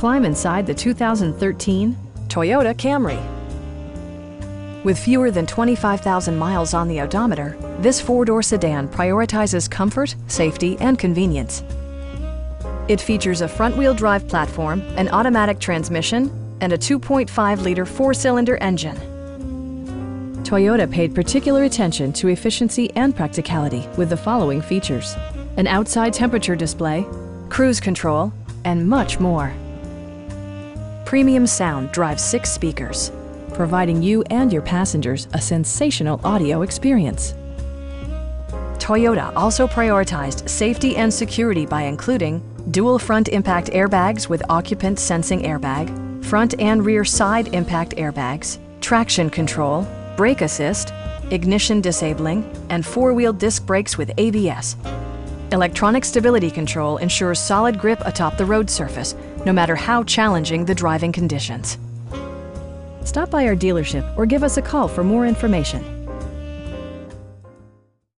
Climb inside the 2013 Toyota Camry. With fewer than 25,000 miles on the odometer, this four-door sedan prioritizes comfort, safety, and convenience. It features a front-wheel drive platform, an automatic transmission, and a 2.5-liter four-cylinder engine. Toyota paid particular attention to efficiency and practicality with the following features. An outside temperature display, cruise control, and much more. Premium sound drives six speakers, providing you and your passengers a sensational audio experience. Toyota also prioritized safety and security by including dual front impact airbags with occupant sensing airbag, front and rear side impact airbags, traction control, brake assist, ignition disabling, and four-wheel disc brakes with ABS. Electronic stability control ensures solid grip atop the road surface, no matter how challenging the driving conditions. Stop by our dealership or give us a call for more information.